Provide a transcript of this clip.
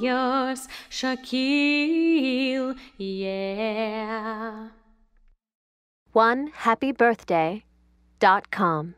yours, Shaquille, yeah. One happy birthday dot com.